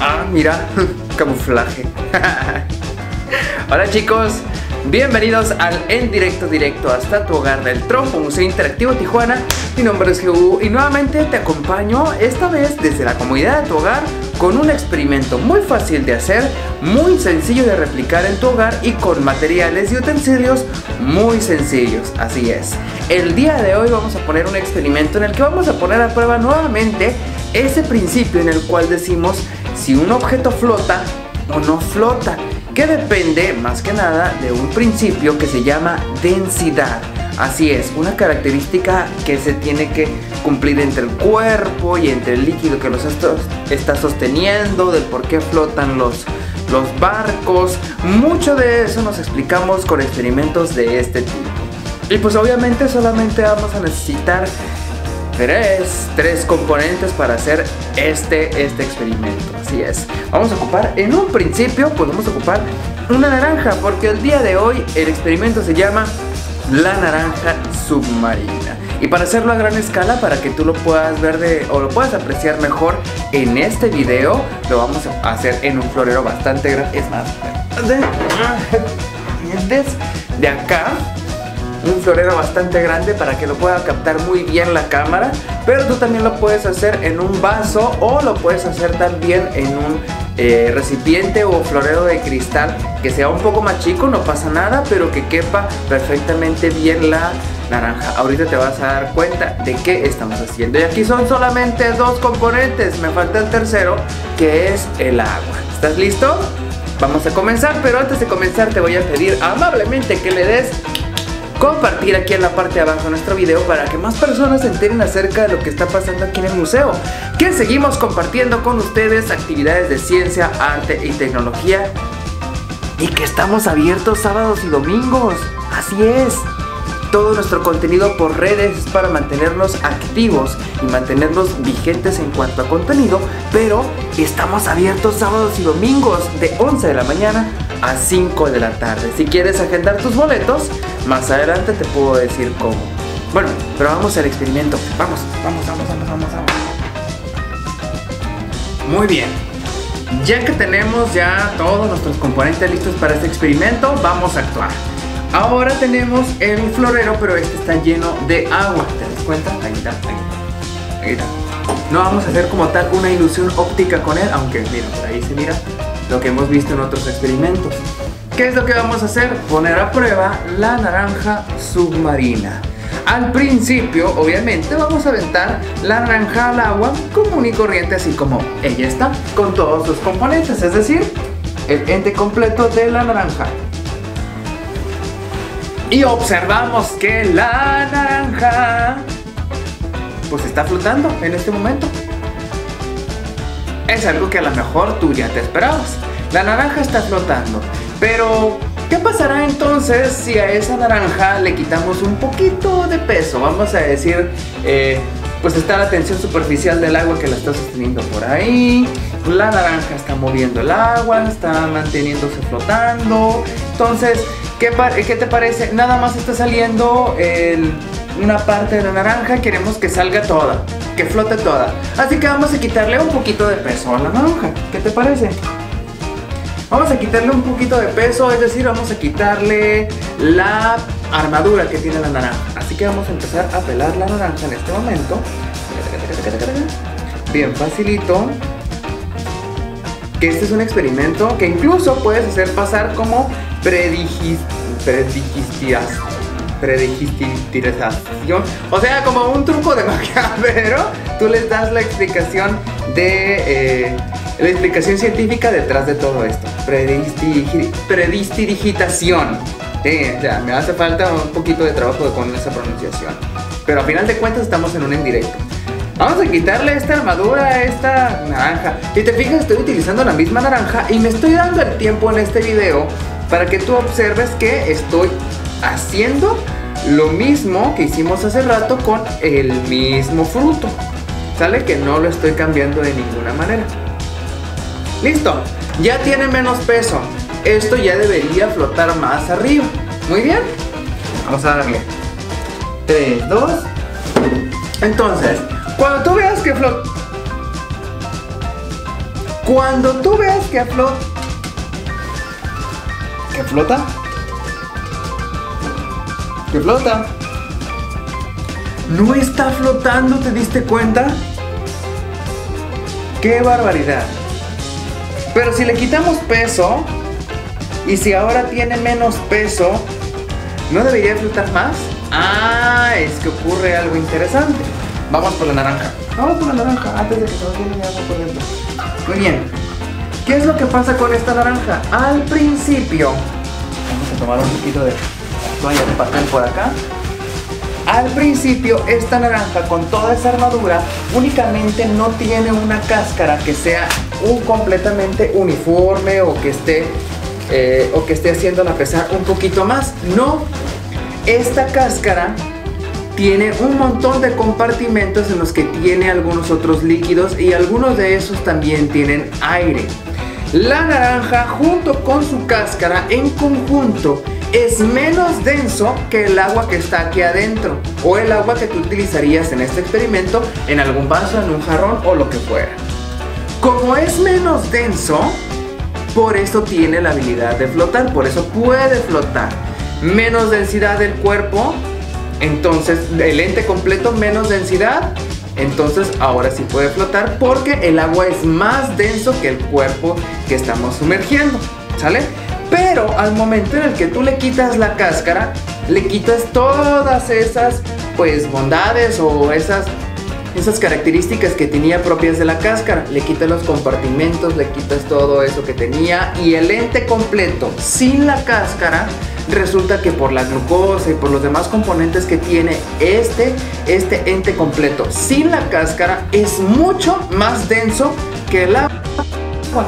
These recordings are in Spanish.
Ah, mira, camuflaje. Hola chicos, bienvenidos al En Directo Directo hasta tu hogar del Trompo Museo Interactivo Tijuana. Mi nombre es GU y nuevamente te acompaño esta vez desde la comodidad de tu hogar con un experimento muy fácil de hacer, muy sencillo de replicar en tu hogar y con materiales y utensilios muy sencillos. Así es. El día de hoy vamos a poner un experimento en el que vamos a poner a prueba nuevamente ese principio en el cual decimos si un objeto flota o no flota, que depende más que nada de un principio que se llama densidad. Así es, una característica que se tiene que cumplir entre el cuerpo y entre el líquido que los está sosteniendo, del por qué flotan los, los barcos. Mucho de eso nos explicamos con experimentos de este tipo. Y pues obviamente solamente vamos a necesitar tres, tres componentes para hacer este, este experimento. Así es. Vamos a ocupar, en un principio, pues ocupar una naranja, porque el día de hoy el experimento se llama la naranja submarina. Y para hacerlo a gran escala, para que tú lo puedas ver de, o lo puedas apreciar mejor en este video, lo vamos a hacer en un florero bastante grande. Es más, de, de acá un florero bastante grande para que lo pueda captar muy bien la cámara pero tú también lo puedes hacer en un vaso o lo puedes hacer también en un eh, recipiente o florero de cristal que sea un poco más chico, no pasa nada, pero que quepa perfectamente bien la naranja. Ahorita te vas a dar cuenta de qué estamos haciendo. Y aquí son solamente dos componentes, me falta el tercero, que es el agua. ¿Estás listo? Vamos a comenzar, pero antes de comenzar te voy a pedir amablemente que le des compartir aquí en la parte de abajo nuestro video para que más personas se enteren acerca de lo que está pasando aquí en el museo. Que seguimos compartiendo con ustedes actividades de ciencia, arte y tecnología. Y que estamos abiertos sábados y domingos. Así es. Todo nuestro contenido por redes es para mantenernos activos y mantenernos vigentes en cuanto a contenido, pero estamos abiertos sábados y domingos de 11 de la mañana a 5 de la tarde. Si quieres agendar tus boletos, más adelante te puedo decir cómo. Bueno, pero vamos al experimento. Vamos, vamos, vamos, vamos, vamos, vamos. Muy bien. Ya que tenemos ya todos nuestros componentes listos para este experimento, vamos a actuar. Ahora tenemos el florero, pero este está lleno de agua. ¿Te das cuenta? Ahí está, ahí Ahí está. No vamos a hacer como tal una ilusión óptica con él, aunque mira, por ahí se mira lo que hemos visto en otros experimentos. ¿Qué es lo que vamos a hacer? Poner a prueba la naranja submarina. Al principio, obviamente, vamos a aventar la naranja al agua común y corriente, así como ella está, con todos sus componentes, es decir, el ente completo de la naranja. Y observamos que la naranja pues está flotando en este momento es algo que a lo mejor tú ya te esperabas. La naranja está flotando, pero ¿qué pasará entonces si a esa naranja le quitamos un poquito de peso? Vamos a decir, eh, pues está la tensión superficial del agua que la está sosteniendo por ahí, la naranja está moviendo el agua, está manteniéndose flotando. Entonces, ¿qué, ¿qué te parece? Nada más está saliendo una parte de la naranja, queremos que salga toda que flote toda. Así que vamos a quitarle un poquito de peso a la naranja. ¿Qué te parece? Vamos a quitarle un poquito de peso, es decir, vamos a quitarle la armadura que tiene la naranja. Así que vamos a empezar a pelar la naranja en este momento. Bien facilito. Que este es un experimento que incluso puedes hacer pasar como predigis, predigestización. O sea, como un truco de magia, pero tú les das la explicación de... Eh, la explicación científica detrás de todo esto. Predidigitación. Sí, o sea, me hace falta un poquito de trabajo con esa pronunciación. Pero a final de cuentas estamos en un en directo. Vamos a quitarle esta armadura a esta naranja. Si te fijas, estoy utilizando la misma naranja y me estoy dando el tiempo en este video para que tú observes que estoy haciendo lo mismo que hicimos hace rato con el mismo fruto. ¿Sale? Que no lo estoy cambiando de ninguna manera. Listo. ya tiene menos peso. Esto ya debería flotar más arriba. Muy bien. Vamos a darle. 3, 2. Entonces, cuando tú veas que flota... Cuando tú veas que flota... ¿Que flota? ¿Que flota? No está flotando, ¿te diste cuenta? ¡Qué barbaridad! Pero si le quitamos peso, y si ahora tiene menos peso, ¿no debería flotar más? Ah, es que ocurre algo interesante. Vamos por la naranja. Vamos por la naranja, antes de que se nos agua por dentro. Muy bien. ¿Qué es lo que pasa con esta naranja? Al principio, vamos a tomar un poquito de toalla de papel por acá. Al principio esta naranja con toda esa armadura únicamente no tiene una cáscara que sea un completamente uniforme o que esté eh, o que esté haciéndola pesar un poquito más. No, esta cáscara tiene un montón de compartimentos en los que tiene algunos otros líquidos y algunos de esos también tienen aire. La naranja junto con su cáscara en conjunto es menos denso que el agua que está aquí adentro o el agua que tú utilizarías en este experimento en algún vaso, en un jarrón o lo que fuera. Como es menos denso, por eso tiene la habilidad de flotar, por eso puede flotar. Menos densidad del cuerpo, entonces el ente completo menos densidad, entonces ahora sí puede flotar porque el agua es más denso que el cuerpo que estamos sumergiendo, ¿sale? Pero al momento en el que tú le quitas la cáscara, le quitas todas esas pues bondades o esas esas características que tenía propias de la cáscara. Le quitas los compartimentos, le quitas todo eso que tenía y el ente completo sin la cáscara resulta que por la glucosa y por los demás componentes que tiene este, este ente completo sin la cáscara es mucho más denso que el agua.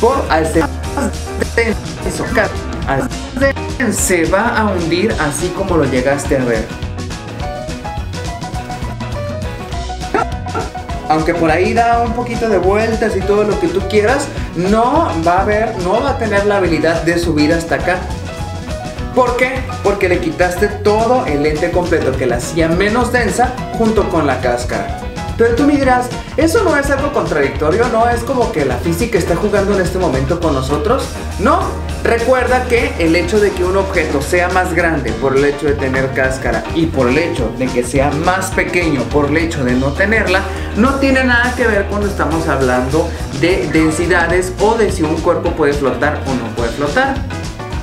Por al ser se va a hundir así como lo llegaste a ver. Aunque por ahí da un poquito de vueltas y todo lo que tú quieras, no va a haber, no va a tener la habilidad de subir hasta acá. ¿Por qué? Porque le quitaste todo el lente completo que la hacía menos densa junto con la cáscara. Pero tú me dirás, ¿eso no es algo contradictorio? ¿No es como que la física está jugando en este momento con nosotros? No, recuerda que el hecho de que un objeto sea más grande por el hecho de tener cáscara y por el hecho de que sea más pequeño por el hecho de no tenerla, no tiene nada que ver cuando estamos hablando de densidades o de si un cuerpo puede flotar o no puede flotar.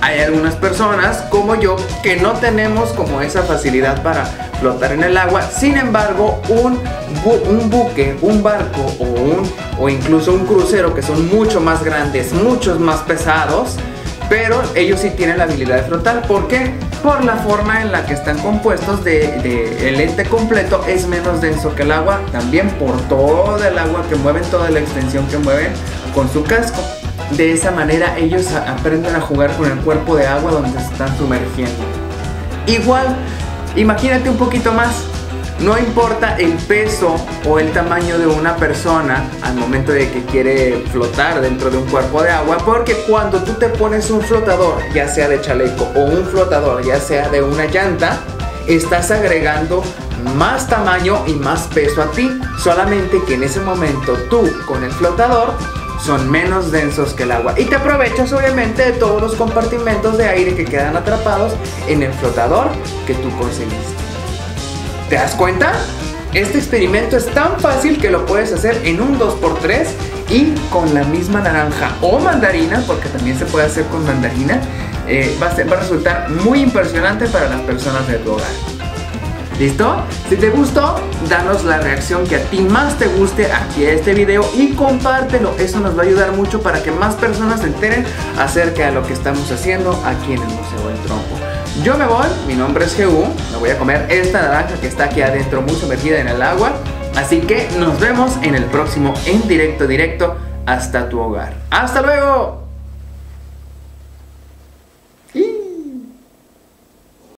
Hay algunas personas como yo que no tenemos como esa facilidad para flotar en el agua. Sin embargo, un, un buque, un barco o, un, o incluso un crucero que son mucho más grandes, muchos más pesados, pero ellos sí tienen la habilidad de flotar. ¿Por qué? Por la forma en la que están compuestos de, el ente completo es menos denso que el agua, también por todo el agua que mueven, toda la extensión que mueven con su casco. De esa manera ellos aprenden a jugar con el cuerpo de agua donde se están sumergiendo. Igual, imagínate un poquito más. No importa el peso o el tamaño de una persona al momento de que quiere flotar dentro de un cuerpo de agua, porque cuando tú te pones un flotador, ya sea de chaleco o un flotador, ya sea de una llanta, estás agregando más tamaño y más peso a ti. Solamente que en ese momento tú con el flotador son menos densos que el agua y te aprovechas obviamente de todos los compartimentos de aire que quedan atrapados en el flotador que tú conseguiste. ¿Te das cuenta? Este experimento es tan fácil que lo puedes hacer en un 2x3 y con la misma naranja o mandarina, porque también se puede hacer con mandarina, eh, va, a va a resultar muy impresionante para las personas de tu hogar. ¿Listo? Si te gustó, danos la reacción que a ti más te guste aquí a este video y compártelo. Eso nos va a ayudar mucho para que más personas se enteren acerca de lo que estamos haciendo aquí en el Museo del Trompo. Yo me voy, mi nombre es GU, me voy a comer esta naranja que está aquí adentro muy sumergida en el agua. Así que nos vemos en el próximo en directo directo hasta tu hogar. ¡Hasta luego!